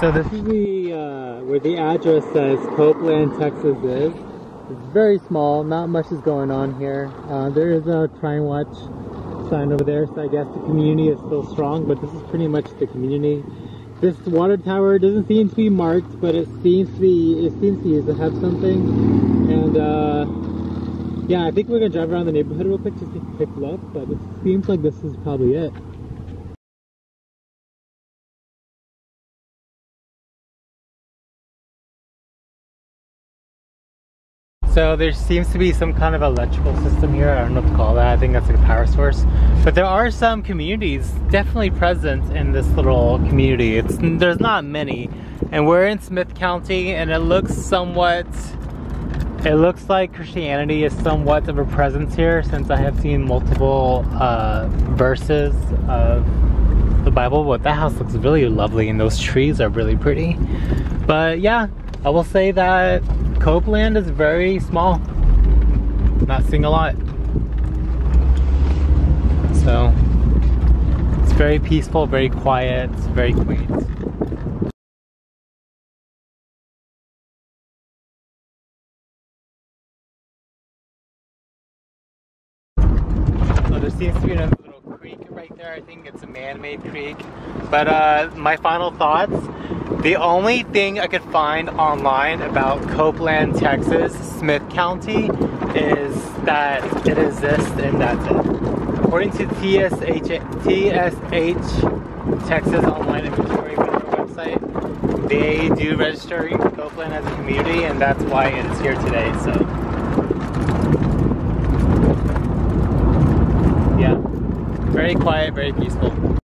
So this is the uh, where the address says Copeland, Texas is. It's very small, not much is going on here. Uh, there is a try and watch sign over there, so I guess the community is still strong, but this is pretty much the community. This water tower doesn't seem to be marked, but it seems to be it seems to have something. And uh, yeah, I think we're gonna drive around the neighborhood real quick just to take a look, but it seems like this is probably it. So there seems to be some kind of electrical system here. I don't know what to call that. I think that's like a power source. But there are some communities definitely present in this little community. It's There's not many. And we're in Smith County and it looks somewhat, it looks like Christianity is somewhat of a presence here since I have seen multiple uh, verses of the Bible. But that house looks really lovely and those trees are really pretty. But yeah, I will say that Copeland is very small. Not seeing a lot. So it's very peaceful, very quiet, very quaint. So there seems to be another little creek right there. I think it's a man-made creek. But uh, my final thoughts the only thing I could find online about Copeland, Texas, Smith County, is that it exists and that's it. According to TSH, TSH Texas Online Inventory website, they do register Copeland as a community and that's why it is here today. So, yeah, very quiet, very peaceful.